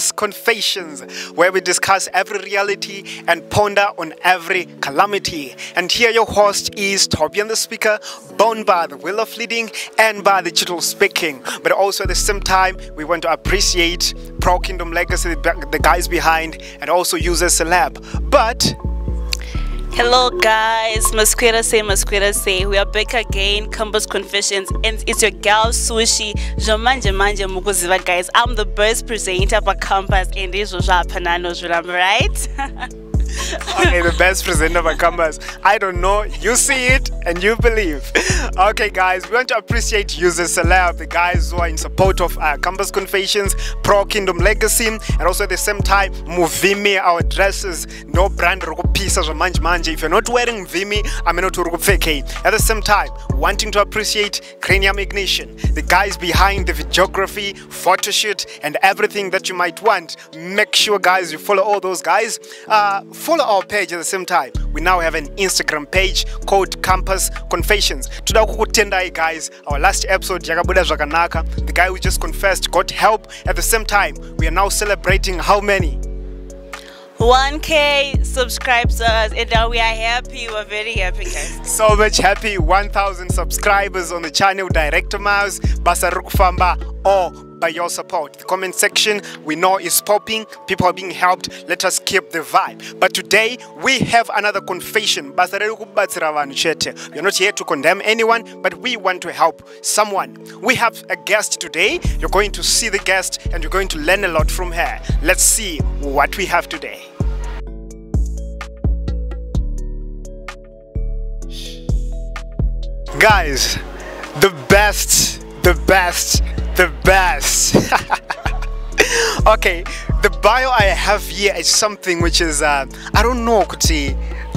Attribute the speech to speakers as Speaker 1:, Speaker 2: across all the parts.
Speaker 1: Confessions, where we discuss every reality and ponder on every calamity. And here, your host is Tobian the Speaker, bound by the will of leading and by the digital speaking. But also at the same time, we want to appreciate Pro Kingdom Legacy, the guys behind, and also User Celeb. But
Speaker 2: Hello guys, Masquera say Masquera say we are back again, Campus Confessions, and it's your girl Sushi. Jomanje manje mukuziva guys. I'm the best presenter for campus and this was Panano I'm right?
Speaker 1: okay, the best presenter by campus. I don't know. You see it and you believe. Okay, guys, we want to appreciate User Celeb, the guys who are in support of uh, Campus Confessions, Pro Kingdom Legacy, and also at the same time, Muvimi, our dresses, no brand pieces of manj manje. If you're not wearing Vimi, I'm not. At the same time, wanting to appreciate Cranium Ignition, the guys behind the videography, photo shoot, and everything that you might want. Make sure, guys, you follow all those guys. Uh, follow our page at the same time. We now have an instagram page called campus confessions. Toda kukutendai guys. Our last episode yakabuda zvakanaka. The guy who just confessed got help. At the same time we are now celebrating how many?
Speaker 2: 1k subscribers and now we are happy. We're very happy guys.
Speaker 1: So much happy. 1000 subscribers on the channel. Director mouse. Basa rukufamba. Or by your support. The comment section we know is popping, people are being helped. Let us keep the vibe. But today we have another confession. We are not here to condemn anyone, but we want to help someone. We have a guest today. You're going to see the guest and you're going to learn a lot from her. Let's see what we have today. Guys, the best, the best the best. okay, the bio I have here is something which is, uh, I don't know, Kuti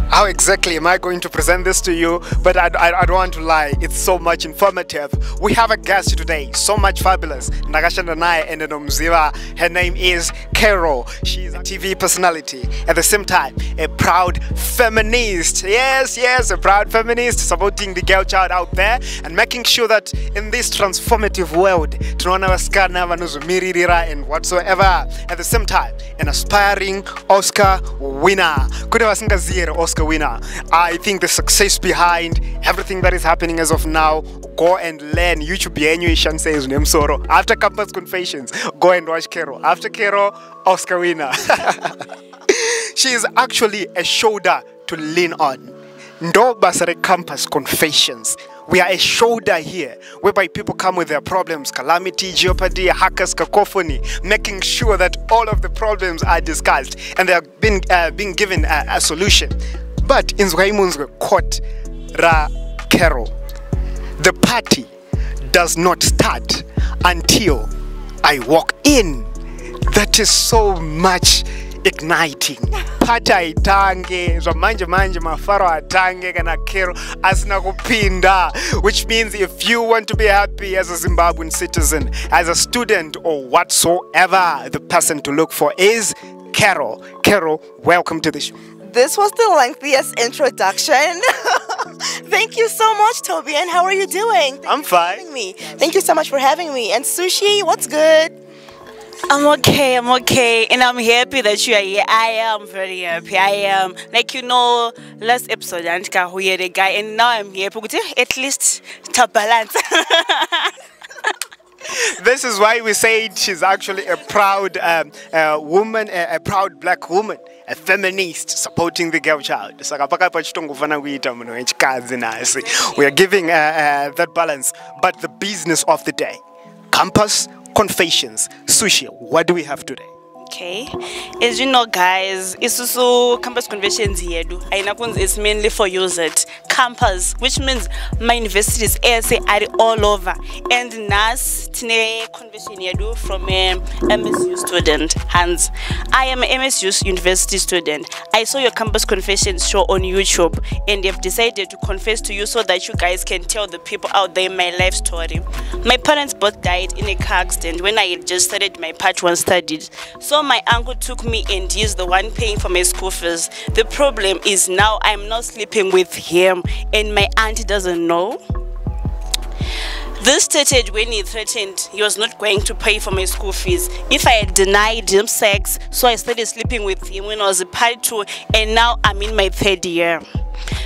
Speaker 1: how exactly am I going to present this to you? But I, I, I, don't want to lie, it's so much informative. We have a guest today, so much fabulous. Nagashanda Nai and Nomziva. Her name is Carol. She's a TV personality. At the same time, a proud feminist. Yes, yes, a proud feminist supporting the girl child out there and making sure that in this transformative world, tunaona vasikana vanozomiririra and whatsoever. At the same time, an aspiring Oscar winner. Vasingaziye Oscar Oscar winner. I think the success behind everything that is happening as of now, go and learn. YouTube yenyu says Nemsoro. After campus confessions, go and watch Carol. After Carol, Oscar winner. she is actually a shoulder to lean on. Ndo Basare Campus Confessions. We are a shoulder here whereby people come with their problems, calamity, jeopardy, hackers, cacophony, making sure that all of the problems are discussed and they are being, uh, being given a, a solution but inzwa imunzwe court ra carol the party does not start until i walk in. That is so much igniting. Party aitange zvamanje manje mafaro atange kana kero asina kupinda which means if you want to be happy as a zimbabwean citizen as a student or whatsoever the person to look for is carol carol welcome to the show
Speaker 3: this was the lengthiest introduction. Thank you so much, Toby. And how are you doing?
Speaker 1: Thank I'm fine.
Speaker 3: Me. Thank you so much for having me. And Sushi, what's good?
Speaker 2: I'm okay, I'm okay, and I'm happy that you are here. I am very happy. I am like you know, last episode Antika who had a guy, and now I'm here. At least to balance.
Speaker 1: this is why we say she's actually a proud um, uh, woman, a, a, proud black woman, a feminist supporting the girl child. We are giving uh, uh, that balance. But the business of the day, campus confessions, sushi, what do we have today?
Speaker 2: Okay, as you know guys, isusu campus confessions yedu aina is mainly for users campus which means my universities ese are all over. And nas tine convention yedu from um, a MSU student Hans. I am a MSU university student. I saw your campus confessions show on YouTube and i've decided to confess to you so that you guys can tell the people out there my life story. My parents both died in a car accident when I just started my part 1 studies. So so my uncle took me and he's the one paying for my school fees. The problem is now I'm not sleeping with him and my aunt doesn't know. This stated when he threatened he was not going to pay for my school fees. If I had denied him sex, so I started sleeping with him when I was a part two, and now I'm in my third year.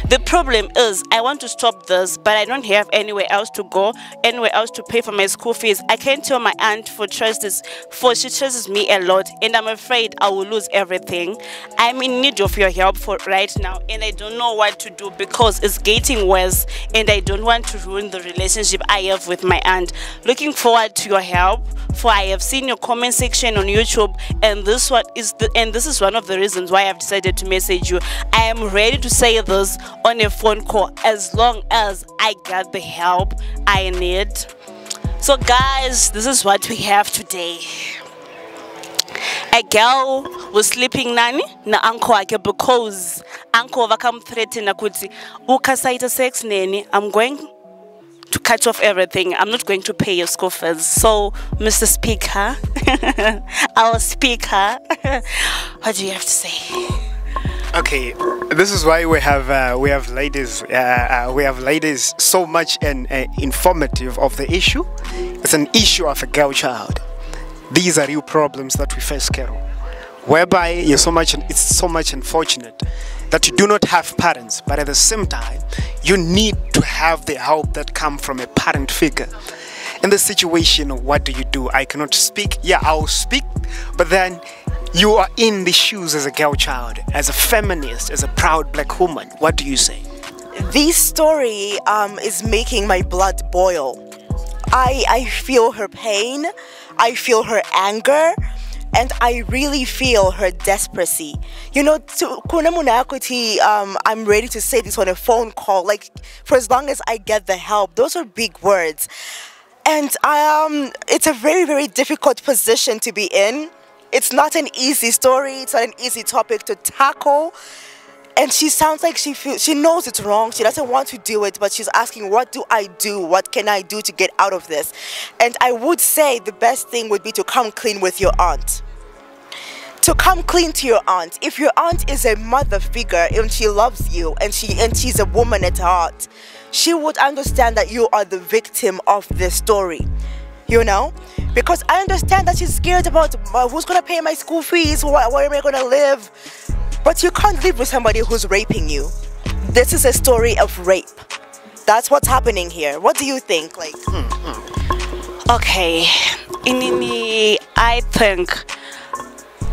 Speaker 2: The problem is, I want to stop this, but I don't have anywhere else to go, anywhere else to pay for my school fees. I can't tell my aunt for trusts, for she trusts me a lot, and I'm afraid I will lose everything. I'm in need of your help for right now, and I don't know what to do because it's getting worse, and I don't want to ruin the relationship I have with my aunt. Looking forward to your help, for I have seen your comment section on YouTube, and this one is the and this is one of the reasons why I've decided to message you. I am ready to say this on a phone call as long as I get the help I need. So, guys, this is what we have today. A girl was sleeping nani na uncle wake because uncle vakamthreaten kuti ukasaita sex neni I'm going to cut off everything. I'm not going to pay your school fees. So, Mr. Speaker, our speaker, what do you have to say?
Speaker 1: Okay, this is why we have uh, we have ladies uh, uh, we have ladies so much and uh, informative of the issue. It's an issue of a girl child. These are real problems that we face, Carol. Whereby you're so much it's so much unfortunate that you do not have parents, but at the same time you need to have the help that come from a parent figure. In this situation, what do you do? I cannot speak. Yeah, I'll speak, but then you are in the shoes as a girl child, as a feminist, as a proud black woman. What do you say?
Speaker 3: This story um, is making my blood boil. I, I feel her pain, I feel her anger, and I really feel her desperation. You know, to kuna um, I'm ready to say this on a phone call. Like, for as long as I get the help, those are big words. And um, it's a very, very difficult position to be in it's not an easy story, it's not an easy topic to tackle. And she sounds like she feels she knows it's wrong. She doesn't want to do it, but she's asking, "What do I do? What can I do to get out of this?" And I would say the best thing would be to come clean with your aunt. To come clean to your aunt. If your aunt is a mother figure and she loves you and she and she's a woman at heart, she would understand that you are the victim of this story. You know? because I understand that she's scared about uh, who's gonna pay my school fees, where, where am I gonna live. But you can't live with somebody who's raping you. This is a story of rape. That's what's happening here. What do you think? Like,
Speaker 2: okay, inini, I think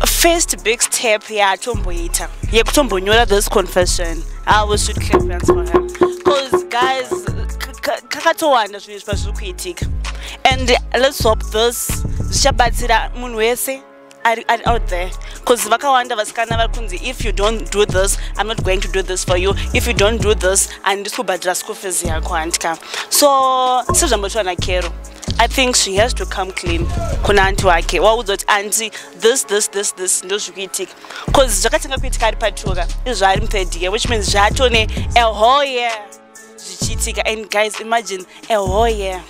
Speaker 2: first big step yeah tomboita yekutombonyora this confession i was should clap for him because guys kakatowanda zvinhu zviri kuitika and let's hope this zvichabatsira munhu wese ari out there. Because vakawanda vasikana vari kunzi if you don't do this i'm not going to do this for you. If you don't do this handisi kubhadhira school fees yako handika. So sezvambotiwa nakero i think she has to come clean kuna anti wake. Waudza kuti anti this this this this ndo zviri kuitika bcause zvakatanga kuitika ari patuka izvaari muthird year which means zvaatone a whole year zvichiitika and guys imagine a whole year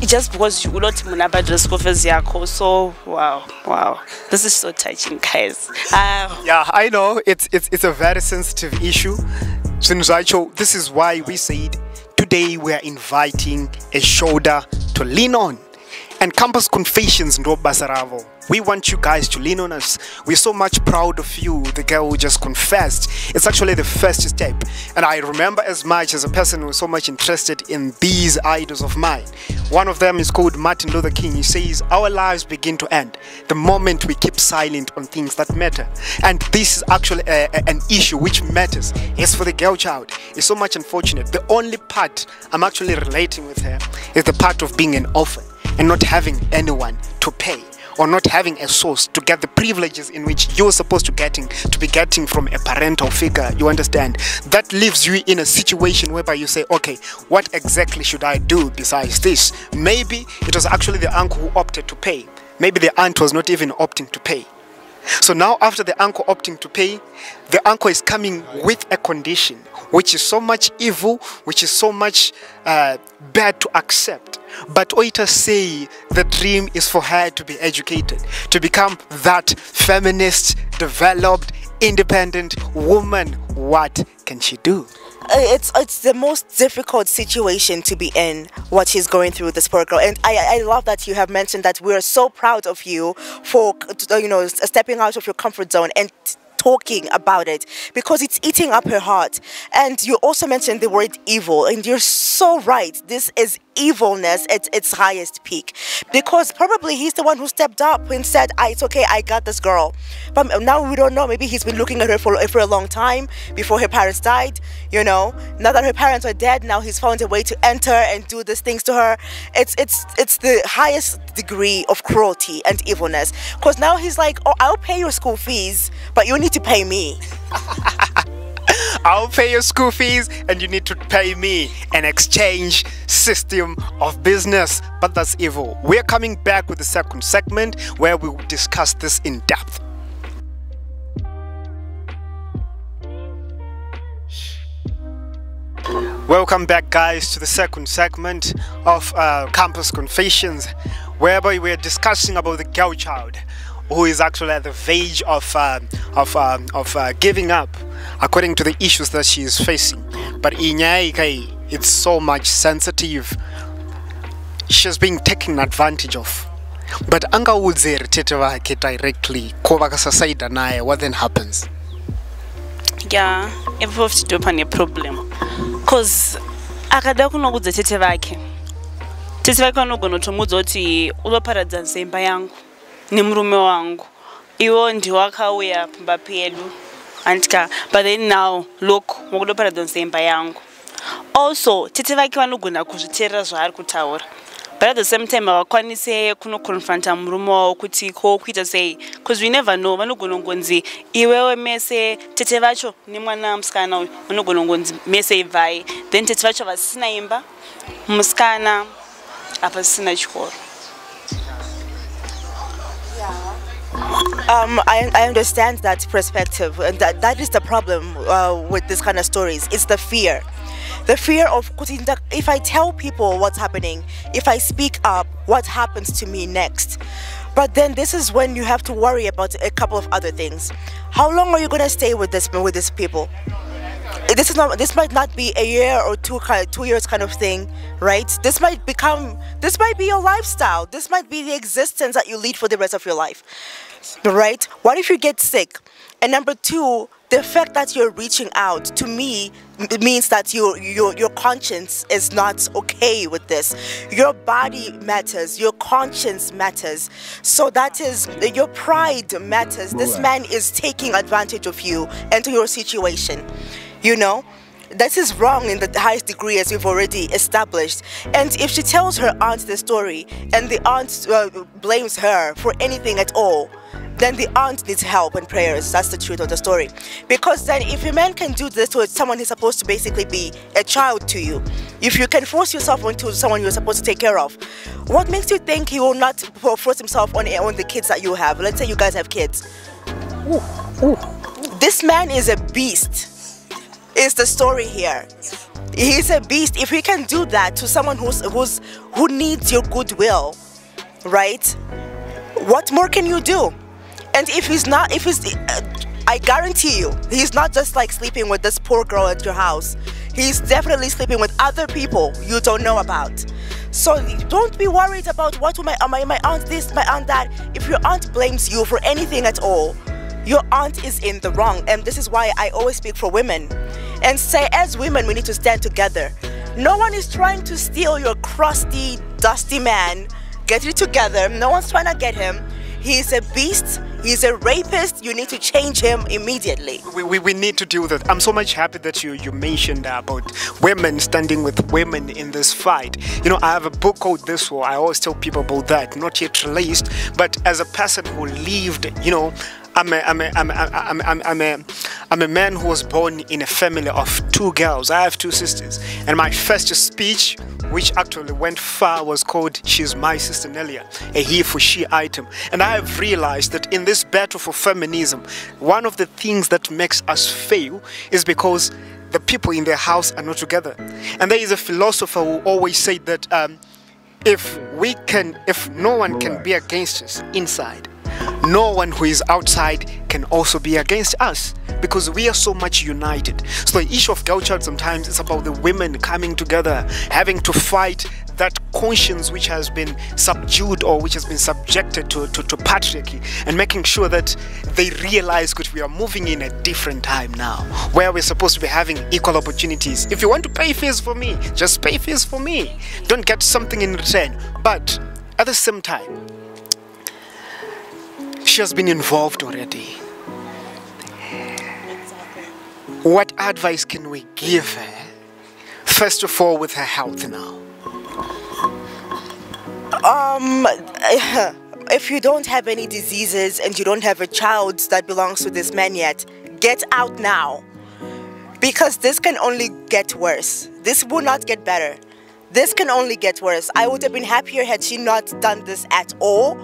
Speaker 2: just because you munabhadhira school fees yakho so wow wow. This is so touching guys.
Speaker 1: Uh, yeah i know. It's, it's it's a very sensitive issue. This is why we said today we are inviting a shoulder to lean on. And campus confessions ndo basa we want you guys to lean on us. We're so much proud of you the girl who just confessed. It's actually the first step. And i remember as much as a person who's so much interested in these idols of mine. One of them is called martin luther king. He says our lives begin to end the moment we keep silent on things that matter. And this is actually a, a, an issue which matters. It's for the girl child it's so much unfortunate. The only part i'm actually relating with her is the part of being an orphan and not having anyone to pay or not having a source to get the privileges in which you're supposed to getting to be getting from a parental figure you understand? That leaves you in a situation whereby you say okay what exactly should i do besides this? Maybe it was actually the uncle who opted to pay. Maybe the aunt was not even opting to pay. So now after the uncle opting to pay the uncle is coming with a condition which is so much evil which is so much uh, bad to accept but Oita say the dream is for her to be educated, to become that feminist, developed, independent woman. What can she do?
Speaker 3: it's it's the most difficult situation to be in what she's going through this poor girl and I, I love that you have mentioned that we're so proud of you for you know stepping out of your comfort zone and talking about it because it's eating up her heart. And you also mentioned the word evil, and you're so right. This is evilness at its highest peak because probably he's the one who stepped up and said, ah, It's okay, I got this girl. But now we don't know. Maybe he's been looking at her for, for a long time before her parents died. You know, now that her parents are dead, now he's found a way to enter and do these things to her. It's, it's, it's the highest degree of cruelty and evilness because now he's like, Oh, I'll pay your school fees, but you need to pay me.
Speaker 1: I'll pay your school fees and you need to pay me an exchange system of business. But that's evil. We're coming back with the second segment where we will discuss this in depth. Welcome back, guys, to the second segment of uh, Campus Confessions, whereby we're discussing about the girl child who is actually at the verge of uh, of uh, of uh, giving up, according to the issues that she is facing. But Inyai, it's so much sensitive. She's being taken advantage of. But angaudze tete vake directly ko vakasasaida naye what then happens
Speaker 2: yeah ipo futi pane problem cause akada kunoudza tete vake tete vake vanogona kutomudza kuti unoparadza nzemba yangu nemurume wangu. Iwo ndiwakauya pamba pedu andika but then now look wakuda paradza nzemba yangu. Also tete vake vanogona kuzviteerera zvaari kutaura. But at the same time havakwanise kunoconfronta murume wavo kuti ko kuita sei? Bcause we never know vanogona ngonzi iwewe mese tete vacho nemwana musikana uyu vanogona ngonzi mese ibvai. Then tete vacho vasisina imba musikana hapasisina chikoro
Speaker 3: Um, I, I understand that perspective, and that, that is the problem uh, with this kind of stories. It's the fear. The fear of if I tell people what's happening, if I speak up, what happens to me next? But then this is when you have to worry about a couple of other things. How long are you gonna stay with this with these people? This is not. This might not be a year or two, kind of, two years kind of thing, right? This might become. This might be your lifestyle. This might be the existence that you lead for the rest of your life right? What if you get sick? And number two, the fact that you're reaching out to me means that your your your conscience is not okay with this. Your body matters, your conscience matters. So that is your pride matters. This man is taking advantage of you and to your situation. You know? This is wrong in the highest degree as we've already established. And if she tells her aunt the story and the aunt uh, blames her for anything at all, then the aunt needs help and prayers. That's the truth of the story. Because then, if a man can do this to someone who's supposed to basically be a child to you, if you can force yourself onto someone you're supposed to take care of, what makes you think he will not force himself on, on the kids that you have? Let's say you guys have kids. Ooh, ooh. This man is a beast. Is the story here? He's a beast. If he can do that to someone who's who's who needs your goodwill, right? What more can you do? And if he's not, if he's, uh, I guarantee you, he's not just like sleeping with this poor girl at your house. He's definitely sleeping with other people you don't know about. So don't be worried about what my, my, my aunt this, my aunt that. If your aunt blames you for anything at all, your aunt is in the wrong. And this is why I always speak for women and say, as women, we need to stand together. No one is trying to steal your crusty, dusty man. Get it together. No one's trying to get him. He's a beast. He's a rapist. You need to change him immediately.
Speaker 1: We, we, we need to do that. I'm so much happy that you, you mentioned about women standing with women in this fight. You know, I have a book called This War. I always tell people about that. Not yet released, but as a person who lived, you know, I'm a, I'm a, I'm a, I'm a, I'm a, I'm a man who was born in a family of two girls. I have two sisters. And my first speech, which actually went far, was called She's My Sister Nelia, a he for she item. And I have realized that in this battle for feminism, one of the things that makes us fail is because the people in their house are not together. And there is a philosopher who always said that um, if we can, if no one can be against us inside, no one who is outside can also be against us because we are so much united. So the issue of girl child sometimes is about the women coming together, having to fight that conscience which has been subdued or which has been subjected to, to, to patriarchy and making sure that they realize that we are moving in a different time now where we're supposed to be having equal opportunities. If you want to pay fees for me, just pay fees for me. Don't get something in return. But at the same time, she has been involved already. What advice can we give her? First of all, with her health now.
Speaker 3: Um, if you don't have any diseases and you don't have a child that belongs to this man yet, get out now. Because this can only get worse. This will not get better. This can only get worse. I would have been happier had she not done this at all.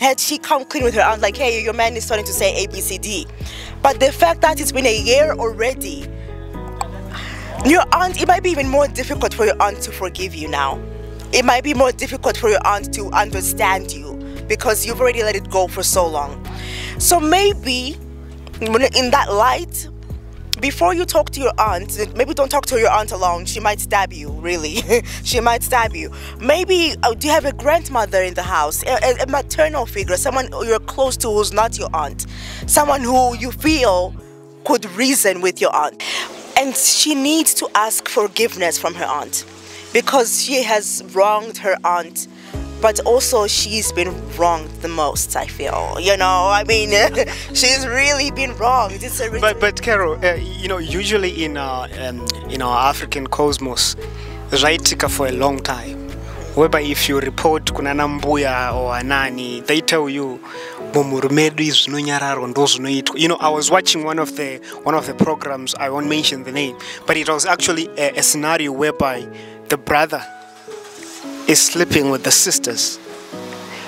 Speaker 3: Had she come clean with her aunt, like, hey, your man is starting to say A, B, C, D. But the fact that it's been a year already, your aunt, it might be even more difficult for your aunt to forgive you now. It might be more difficult for your aunt to understand you because you've already let it go for so long. So maybe in that light, before you talk to your aunt, maybe don't talk to your aunt alone. She might stab you, really. she might stab you. Maybe uh, do you have a grandmother in the house, a, a maternal figure, someone you're close to who's not your aunt, someone who you feel could reason with your aunt. And she needs to ask forgiveness from her aunt because she has wronged her aunt but also she's been wronged the most i feel you know? I mean she's really been wronged.
Speaker 1: But but carol uh, you know usually in our um, in our african cosmos zvaitika for a long time whereby if you report kuna nambuya or anani they tell you mumhuri medu izvi you know i was watching one of the one of the programs i won't mention the name but it was actually a, a scenario whereby the brother is sleeping with the sisters.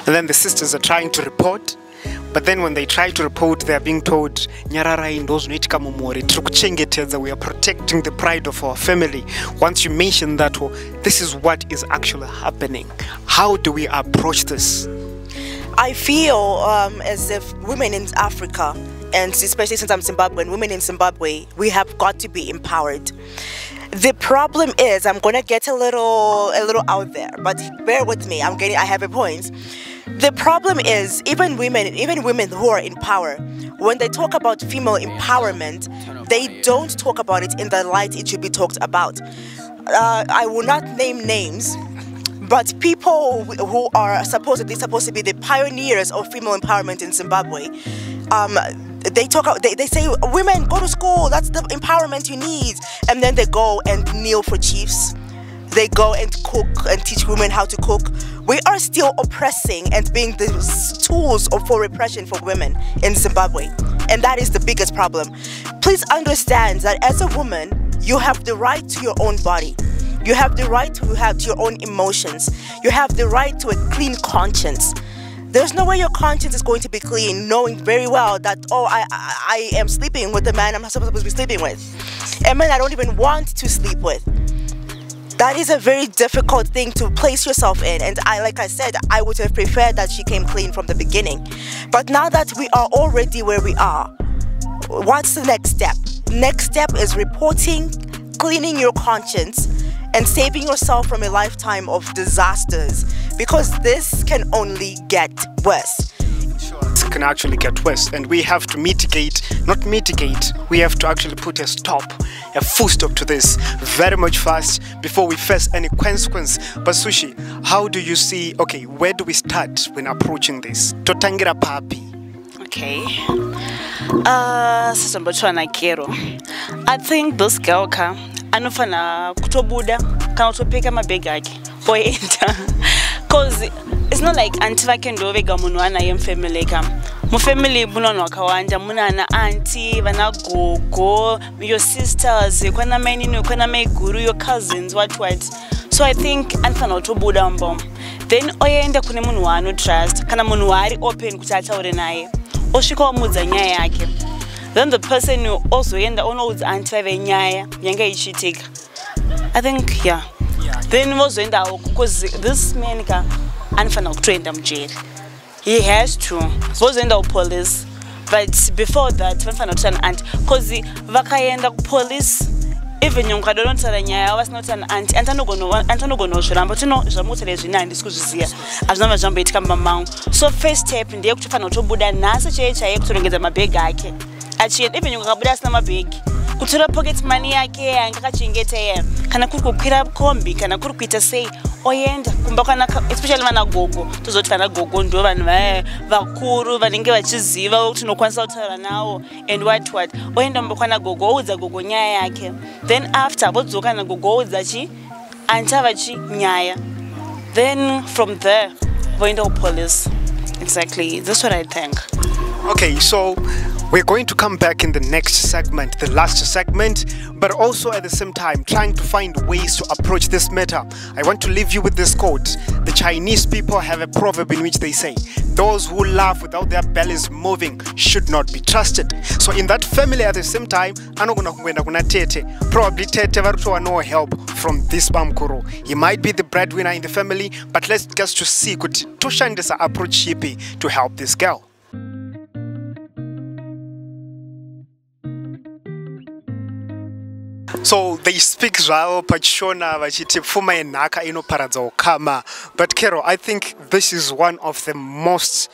Speaker 1: And then the sisters are trying to report. But then when they try to report, they are being told, Nyararai ndozvinoitika mumhuri tiri kuchengetedza we are protecting the pride of our family. Once you mention that, well, this is what is actually happening. How do we approach this?
Speaker 3: I feel um, as if women in Africa, and especially since I'm Zimbabwean, women in Zimbabwe, we have got to be empowered. The problem is, I'm gonna get a little, a little out there, but bear with me. I'm getting, I have a point. The problem is, even women, even women who are in power, when they talk about female empowerment, they don't talk about it in the light it should be talked about. Uh, I will not name names, but people who are supposedly supposed to be the pioneers of female empowerment in Zimbabwe, um, they talk they, they say women go to school. That's the empowerment you need. And then they go and kneel for chiefs. They go and cook and teach women how to cook. We are still oppressing and being the tools for repression for women in zimbabwe. And that is the biggest problem. Please understand that as a woman you have the right to your own body you have the right to have your own emotions. You have the right to a clean conscience. There's no way your conscience is going to be clean knowing very well that oh I, I, am sleeping with the man I'm supposed to be sleeping with. A man I don't even want to sleep with. That is a very difficult thing to place yourself in. And I like I said I would have preferred that she came clean from the beginning. But now that we are already where we are what's the next step? Next step is reporting cleaning your conscience and saving yourself from a lifetime of disasters because this can only get worse.
Speaker 1: It can actually get worse, and we have to mitigate, not mitigate, we have to actually put a stop, a full stop to this very much fast before we face any consequence. But Sushi, how do you see, okay, where do we start when approaching this? Totangira papi.
Speaker 2: Okay. Uh, sizombotswana kero. I think this girl ka anofana kutobuda kana kutopeka mabhegi ake. Oenda cause it's not like anti vake ndo vega munhu anaye mufamily ka. Mufamily muna vanhu vakawanda muna ana anti vana gogo your sisters kwana mainini kwana maiguru your cousins what what. So i think anofana kutobuda mbo then oenda kune munhu waanotrust kana munhu waari open kuti ataure naye osvika wamudza nyaya yake then the person ozoenda onoudza anti vaive nyaya yanga ichiitika i think yeah. Then vozoendawo because this man ka anofanira kutoenda mujeri he has to. Vozoenda kupolice but before that vanofanira kuti an anti cause vakaenda kupolice even nyangwe ukadonotara nyaya vasina kuti an anti anogona kuzviramba kuti no zvamutaura zvini handisi kuzviziva hazvinova zvamboitika mumamangu so first step ndeye kuti fanira kutobuda nhasi chaiye chaiye kutorongedza mabhegi ake. Achienda even nyangwe akabuda asina mabhegi kutora pocket money yake yanga akachengeta iya kana kuri kukwira kombi kana kuri kuita sei oenda kumba kwanaka especially vana gogo tozoti vana gogo ndo vanhu vakuru vanenge vachiziva kuti unokwanisa kutaura navo and what what. Oenda mumba kwana gogo oudza gogo nyaya yake then after vodzoka nagogo oudza chi anchava chi nyaya. Then from there voenda kupolice exactly that's what i think.
Speaker 1: Okay so We're going to come back in the next segment, the last segment, but also at the same time trying to find ways to approach this matter. I want to leave you with this quote. The Chinese people have a proverb in which they say, Those who laugh without their bellies moving should not be trusted. So in that family at the same time, I'm anogona kungwenda kuna tete. Probably tete varutowa no help from this bamkuru. He might be the breadwinner in the family, but let's just to see kuti toshandisa approach ipi to help this girl. So they speak zvavo pachishona vachiti pfuma yenhaka inoparadza ukama but carol i think this is one of the most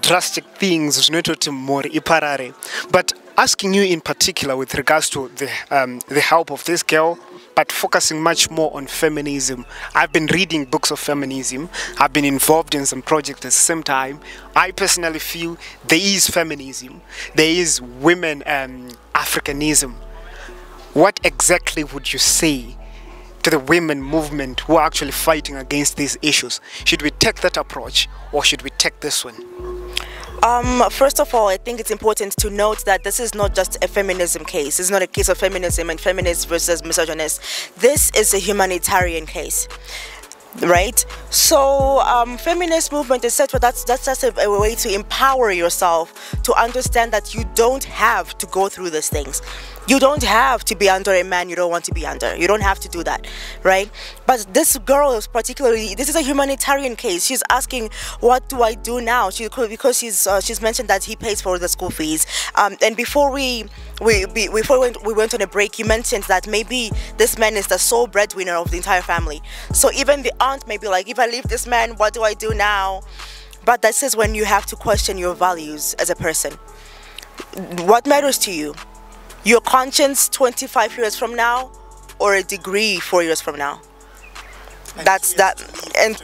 Speaker 1: drastic things zvinoita iparare but asking you in particular with regards to the, um, the help of this girl but focusing much more on feminism. I've been reading books of feminism. I've been involved in some projects at the same time. I personally feel there is feminism. There is women um, Africanism what exactly would you say to the women movement who are actually fighting against these issues? Should we take that approach or should we take this one?
Speaker 3: Um, first of all, I think it's important to note that this is not just a feminism case. It's not a case of feminism and feminist versus misogynists. This is a humanitarian case right so um, feminist movement etc that's that's just a, a, way to empower yourself to understand that you don't have to go through these things you don't have to be under a man you don't want to be under. You don't have to do that right? But this girl is particularly this is a humanitarian case. She's asking what do i do now? She because she's uh, she's mentioned that he pays for the school fees. Um, and before we we, we before we went, we went on a break you mentioned that maybe this man is the sole breadwinner of the entire family. So even the aunt may be like if i leave this man what do i do now? But this is when you have to question your values as a person. What matters to you your conscience 25 years from now or a degree four years from now. That's that and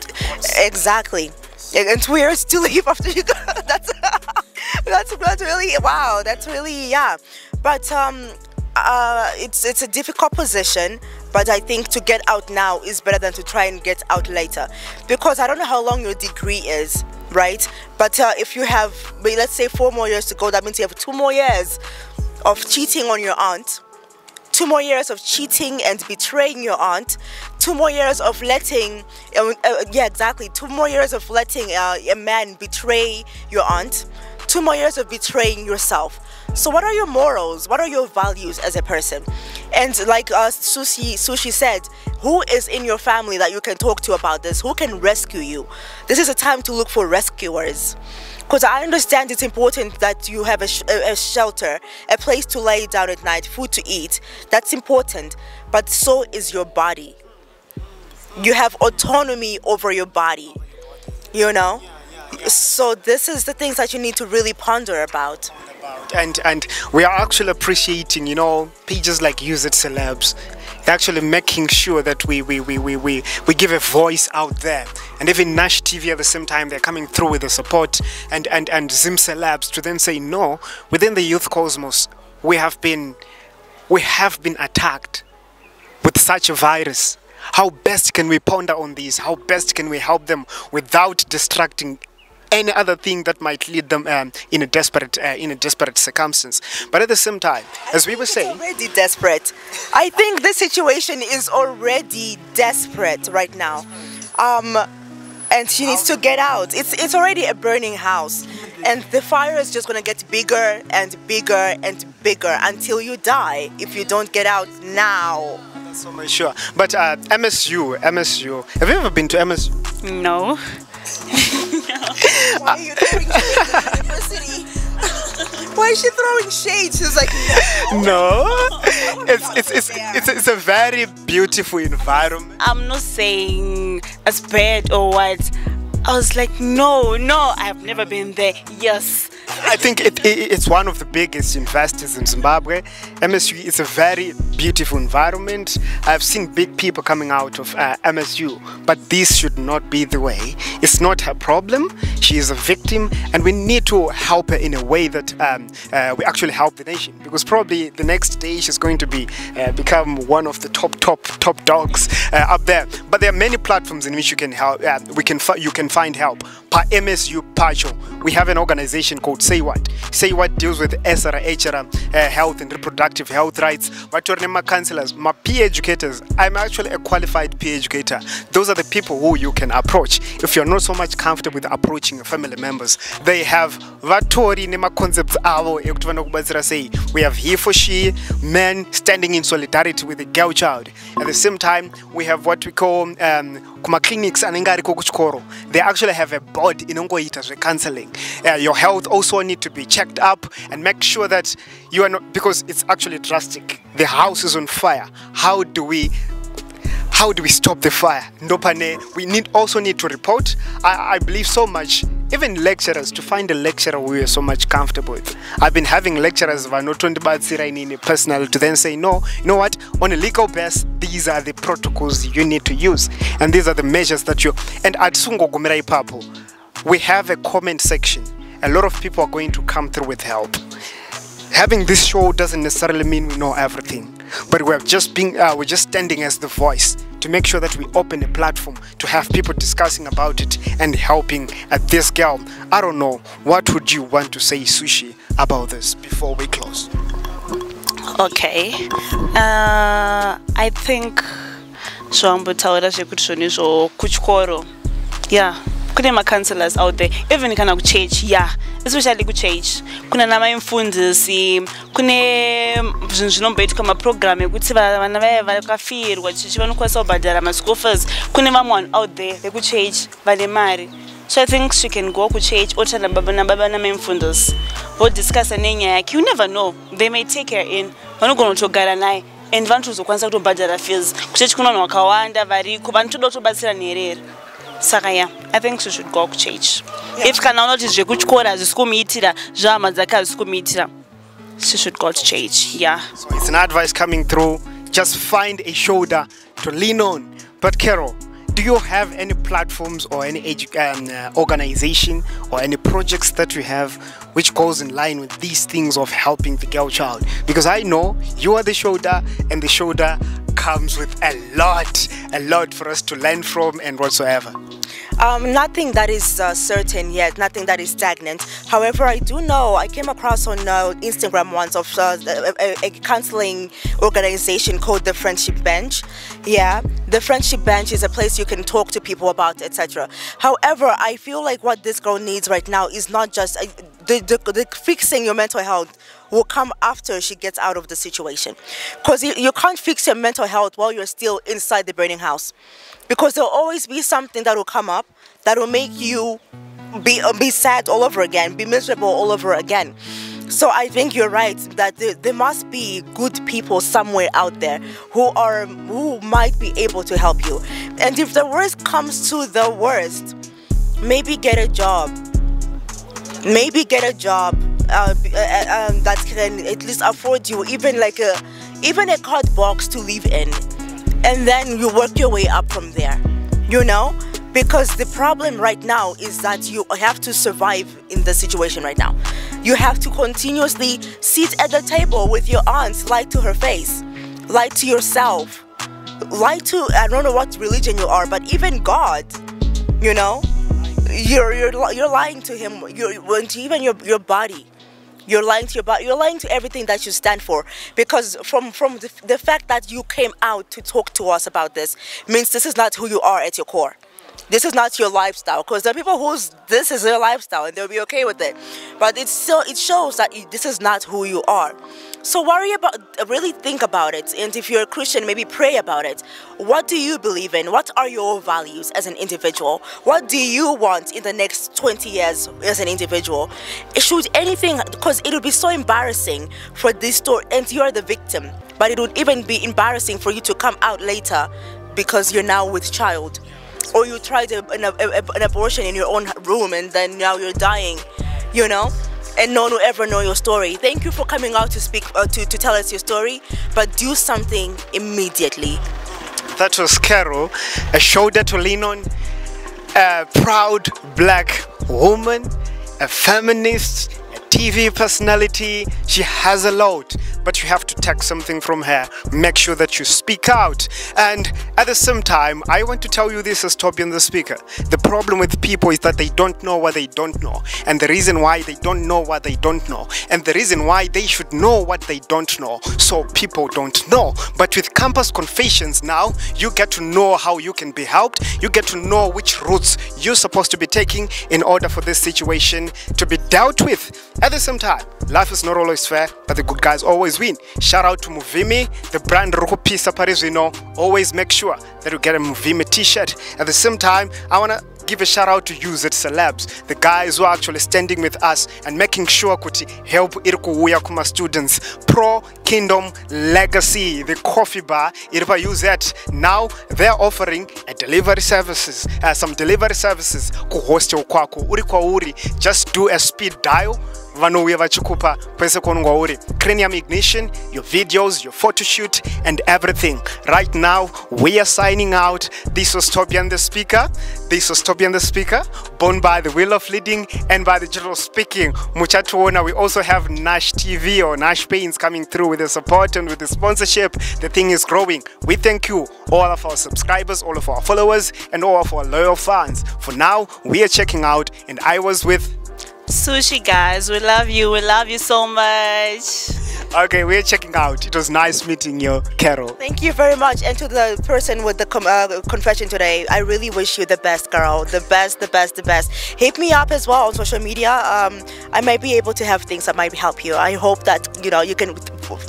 Speaker 3: exactly. And two years to leave after you go that's that's that's really wow that's really yeah. But um uh it's it's a difficult position but i think to get out now is better than to try and get out later. Because i don't know how long your degree is right? But uh, if you have let's say four more years to go that means you have two more years of cheating on your aunt, two more years of cheating and betraying your aunt, two more years of letting, uh, uh, yeah, exactly, two more years of letting uh, a man betray your aunt, two more years of betraying yourself. So, what are your morals? What are your values as a person? And like uh, Sushi, Sushi said, who is in your family that you can talk to about this? Who can rescue you? This is a time to look for rescuers because I understand it's important that you have a, sh a, shelter, a place to lay down at night, food to eat. That's important, but so is your body. You have autonomy over your body, you know? So this is the things that you need to really ponder about
Speaker 1: and and we are actually appreciating you know pages like use it celebs actually making sure that we we, we, we, we we give a voice out there. And even nash tv at the same time they're coming through with the support and and and zim celebs to then say no within the youth cosmos we have been we have been attacked with such a virus. How best can we ponder on these? How best can we help them without distracting any other thing that might lead them um, in a desperate uh, in a desperate circumstance. But at the same time, as we were saying,
Speaker 3: already desperate. I think this situation is already desperate right now. Um, and she needs to get out. It's it's already a burning house, and the fire is just gonna get bigger and bigger and bigger until you die if you don't get out now.
Speaker 1: so much sure. But uh, MSU, MSU. Have you ever been to MSU?
Speaker 2: No.
Speaker 3: Why are you university? Why is she throwing shade? She's like,
Speaker 1: No, it's it's it's it's, it's a very beautiful environment.
Speaker 2: I'm not saying it's bad or what. I was like, no, no, I've never been there. Yes.
Speaker 1: I think it, it, it's one of the biggest investors in Zimbabwe. MSU is a very beautiful environment. I've seen big people coming out of uh, MSU, but this should not be the way. It's not her problem. She is a victim, and we need to help her in a way that um, uh, we actually help the nation. Because probably the next day she's going to be uh, become one of the top, top, top dogs uh, up there. But there are many platforms in which you can help. Uh, we can you can find help. MSU Pacho, we have an organization called Say What. Say What deals with SRA, uh, health and reproductive health rights. Vatorne ma counselors, my peer educators. I'm actually a qualified peer educator. Those are the people who you can approach if you're not so much comfortable with approaching your family members. They have vatori nema concepts avo. We have he for she, men standing in solidarity with the girl child. At the same time, we have what we call um, kuma clinics anenge ariko kuchikoro. They actually have a board inongoita zvecounseling. Uh, your health also need to be checked up and make sure that you are not because it's actually drastic. The house is on fire. How do we how do we stop the fire? Ndopane we need also need to report. I, I believe so much even lecturers to find a lecturer we are so much comfortable with. I've been having lecturers vanotondibatsira inini personal to then say no you know what? On a legal base these are the protocols you need to use and these are the measures that you and atisungogumira ipapo we have a comment section. A lot of people are going to come through with help having this show doesn't necessarily mean we know everything but we're just being uh, we're just standing as the voice to make sure that we open a platform to have people discussing about it and helping at this girl. I don't know what would you want to say sushi about this before we close?
Speaker 2: Okay. Uh, I think zvambotaura zvekuti zvoni izvo kuchikoro yeah kune macounselors out there even kana kuchurch yeah especially kuchurch. Kuna namaimfundisi kune zvinhu zvinomboitika maprogram ekuti va- vana vaya vakafirwa chichi vanokwanisa kubhadhara maschool fees. Kune vamwe vanhu out there vekuchurch vane mari. So i think she can go kuchurch otana baba nababa namaimfundisi vodiscasa nenyaya yake. You never know. They may take her in. Vanogona kutogara naye. And vanotozokwanisa kutobhadhara fees. Kuchechi kuna vanhu vakawanda variko vanotoda kutobatsira nherere saka ya i think she should go kuchurch if kana unoti zvekuchikora hazvisi kumuitira zvahama dzake hazvisi kumuitira she should go to church yeah.
Speaker 1: So it's an advice coming through. Just find a shoulder to lean on. But carol do you have any platforms or any um, uh, organization or any projects that you have which goes in line with these things of helping the girl child because i know you are the shoulder and the shoulder comes with a lot a lot for us to learn from and whatsoever
Speaker 3: Um, nothing that is uh, certain yet, nothing that is stagnant. However, I do know I came across on uh, Instagram once of uh, a, a, a counseling organization called the Friendship Bench. Yeah, the Friendship Bench is a place you can talk to people about, etc. However, I feel like what this girl needs right now is not just uh, the, the, the fixing your mental health will come after she gets out of the situation because you, you can't fix your mental health while you're still inside the burning house because there'll always be something that will come up that will make you be uh, be sad all over again, be miserable all over again. So I think you're right that there, there must be good people somewhere out there who are who might be able to help you. And if the worst comes to the worst, maybe get a job. Maybe get a job uh, uh, uh, um, that can at least afford you even like a even a card box to live in and then you work your way up from there you know because the problem right now is that you have to survive in the situation right now. You have to continuously sit at the table with your aunt lie to her face lie to yourself lie to i don't know what religion you are but even god you know? You're you're, you're lying to him. You're even your, your body you're lying to your body you're lying to everything that you stand for. Because from from the, the fact that you came out to talk to us about this means this is not who you are at your core this is not your lifestyle because there are people whose this is their lifestyle and they'll be okay with it. But it's still it shows that this is not who you are. So worry about really think about it. And if you're a christian maybe pray about it. What do you believe in? What are your values as an individual? What do you want in the next 20 years as an individual? Should anything because it would be so embarrassing for this story and you're the victim but it would even be embarrassing for you to come out later because you're now with child or you tried a, an, a, an abortion in your own room and then now you're dying, you know? And no one will ever know your story. Thank you for coming out to speak, uh, to, to tell us your story, but do something immediately.
Speaker 1: That was Carrol, a shoulder to lean on, a proud black woman, a feminist, a TV personality. She has a lot but you have to take something from her. Make sure that you speak out. And at the same time, I want to tell you this as Tobian the speaker. The problem with people is that they don't know what they don't know. And the reason why they don't know what they don't know. And the reason why they should know what they don't know. So people don't know. But with Campus Confessions now, you get to know how you can be helped. You get to know which routes you're supposed to be taking in order for this situation to be dealt with. At the same time, life is not always fair, but the good guys always win. Shout out to Muvimi, the brand Rukupisa zvino Always make sure that you get a Muvimi t-shirt. At the same time, I want to give a shout out to you at celebs the guys who are actually standing with us and making sure kuti help iri kuuya kuma students pro kingdom legacy the coffee bar iri that now they're offering a delivery services uh, some delivery services kuhostel kwako uri kwauri just do a speed dial vanouya vachikupa kwese kwaunonga uri cranium ignition your videos your photo shoot and everything. Right now we are signing out this was tobian the speaker. This was tobian the speaker born by the will of leading and by the general speaking. Muchatuona we also have nash tv or nash paints coming through with the support and with the sponsorship. The thing is growing. We thank you all of our subscribers all of our followers and all of our loyal fans. For now we are checking out and i was with
Speaker 2: Sushi guys, we love you. We love you so much.
Speaker 1: Okay, we're checking out. It was nice meeting you, Carrol.
Speaker 3: Thank you very much. And to the person with the uh, confession today, I really wish you the best, girl. The best, the best, the best. Hit me up as well on social media. Um, I might be able to have things that might help you. I hope that you know you can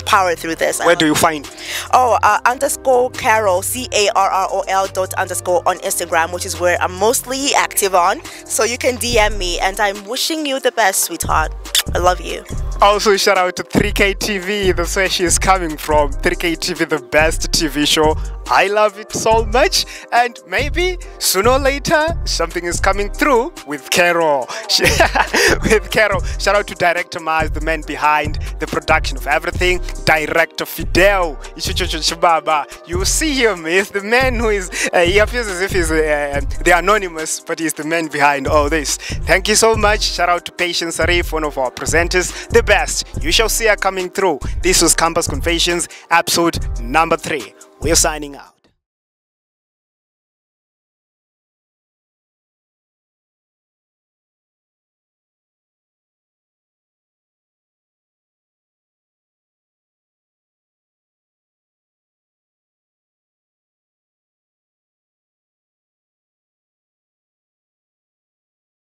Speaker 3: power through this.
Speaker 1: Where do you find?
Speaker 3: Oh, uh, underscore Carrol C A R R O L dot underscore on Instagram, which is where I'm mostly active on. So you can DM me, and I'm wishing you the best, sweetheart. I love you.
Speaker 1: Also, shout out to 3K TV. That's where she is coming from. 3K TV, the best TV show. I love it so much. And maybe sooner or later, something is coming through with Carrol. with Carrol. Shout out to Director Mars, the man behind the production of everything. Director Fidel. You see him. He's the man who is, uh, he appears as if he's uh, the anonymous, but he's the man behind all this. Thank you so much. Shout out to Patience Arif, one of our presenters. The best. You shall see are coming through. This was Campus Confessions, episode number three. We're signing out.